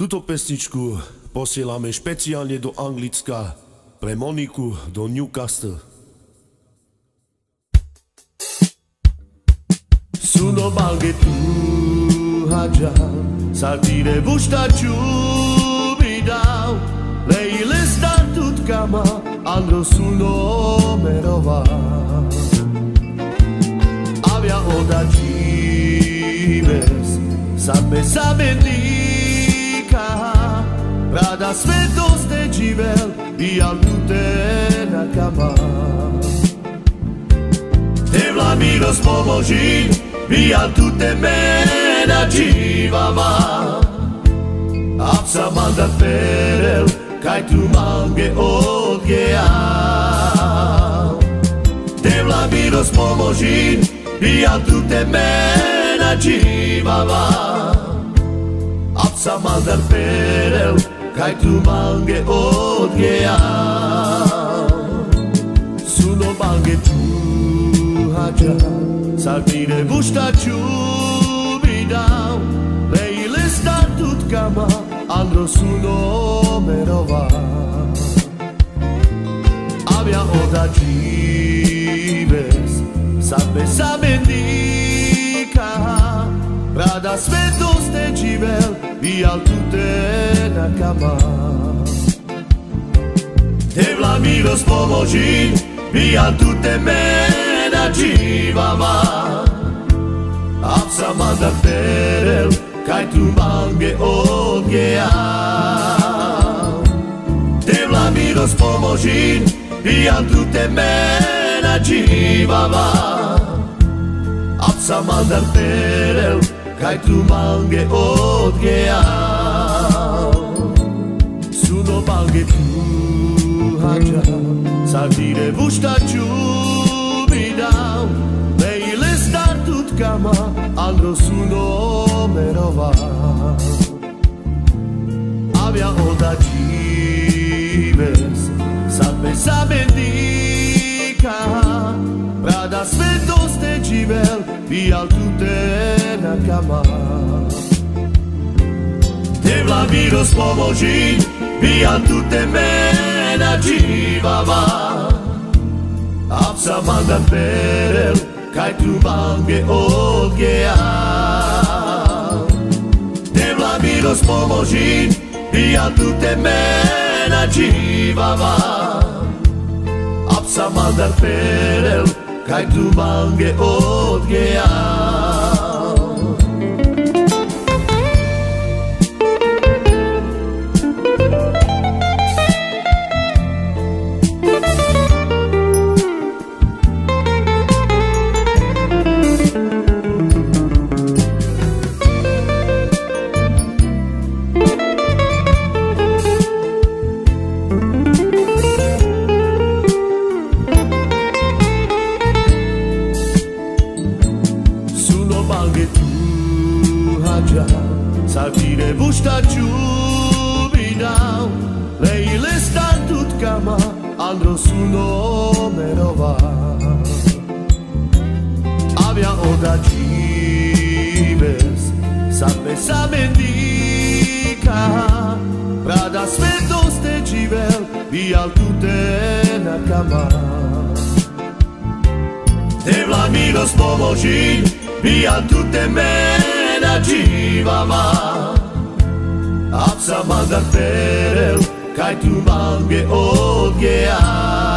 Tuto pesničku posielame špeciálne do Anglicka pre Moniku do Newcastle. Sono malghe tu haja saltire busta giù mi dau lei le sta tut cama andro sul nome rova avia oda jives sabe sabe di Rada svetost te živel i al na kama Te vla milost pomoži i al tu te mena živama Apsa mandat perel kaj tu mange odgea Te vla milost pomoži i al tu te mena živama Apsa mandat perel kaj tu mange odgea Suno mange busta ciu mi dau Lei le sta tut kama andro suno merova. Avia oda žives sabe sabe dika Rada svetost te živel i al tu te na kama. Te vla milost pomoži i al tu te mena Apsa mandar perel kaj tu mange odgea Te vla milost pomoži i al tu te živama Apsa mandar perel kaj tu mange odgea Suno mange tu haja saltire busta giù mi dau. Lei le sta tut kama andro suno merova. Avia oda žives sabe sabe dika Rada svetost te živel i al tu te na kama Te vla milost pomoži i al te mena živama Apsa mandan perel kaj tu mange odgea Te vla milost pomoži i al tu te mena živama Apsa mandan perel kaj tu mange odgea saltire busta giù mi dau Lei le sta tut kama andro suno merova Avia oda žives sabe sabe dika Rada svetost te živel i al tu te na kama. Te vla milost pomoži i al tu te mena živama Apsa mandar perel kaj tu mange odgea